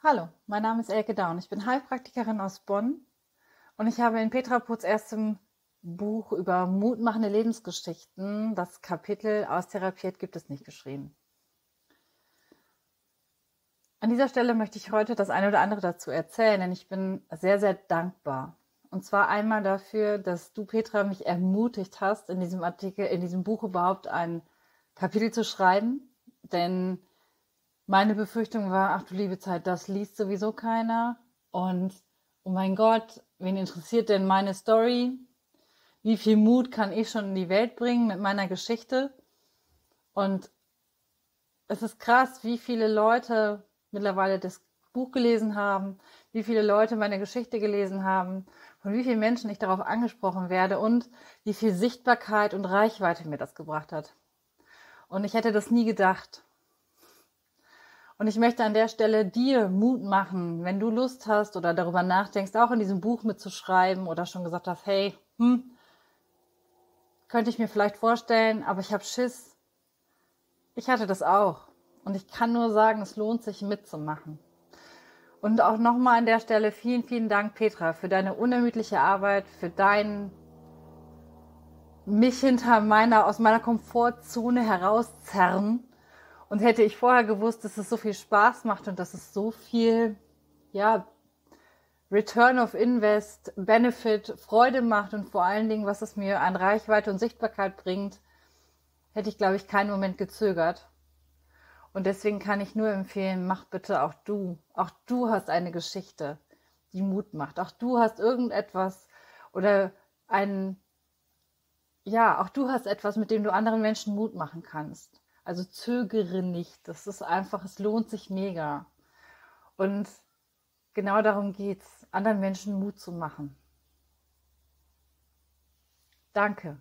Hallo, mein Name ist Elke Daun. Ich bin Heilpraktikerin aus Bonn und ich habe in Petra Putz erstem Buch über mutmachende Lebensgeschichten das Kapitel Austherapiert gibt es nicht geschrieben. An dieser Stelle möchte ich heute das eine oder andere dazu erzählen, denn ich bin sehr, sehr dankbar. Und zwar einmal dafür, dass du, Petra, mich ermutigt hast, in diesem Artikel, in diesem Buch überhaupt ein Kapitel zu schreiben. Denn meine Befürchtung war, ach du liebe Zeit, das liest sowieso keiner. Und oh mein Gott, wen interessiert denn meine Story? Wie viel Mut kann ich schon in die Welt bringen mit meiner Geschichte? Und es ist krass, wie viele Leute mittlerweile das Buch gelesen haben, wie viele Leute meine Geschichte gelesen haben, von wie vielen Menschen ich darauf angesprochen werde und wie viel Sichtbarkeit und Reichweite mir das gebracht hat. Und ich hätte das nie gedacht. Und ich möchte an der Stelle dir Mut machen, wenn du Lust hast oder darüber nachdenkst, auch in diesem Buch mitzuschreiben oder schon gesagt hast, hey, hm, könnte ich mir vielleicht vorstellen, aber ich habe Schiss. Ich hatte das auch. Und ich kann nur sagen, es lohnt sich mitzumachen. Und auch nochmal an der Stelle vielen, vielen Dank, Petra, für deine unermüdliche Arbeit, für dein mich hinter meiner, aus meiner Komfortzone herauszerren und hätte ich vorher gewusst, dass es so viel Spaß macht und dass es so viel, ja, Return of Invest, Benefit, Freude macht und vor allen Dingen, was es mir an Reichweite und Sichtbarkeit bringt, hätte ich, glaube ich, keinen Moment gezögert. Und deswegen kann ich nur empfehlen, mach bitte auch du. Auch du hast eine Geschichte, die Mut macht. Auch du hast irgendetwas oder ein, ja, auch du hast etwas, mit dem du anderen Menschen Mut machen kannst. Also zögere nicht. Das ist einfach, es lohnt sich mega. Und genau darum geht es, anderen Menschen Mut zu machen. Danke.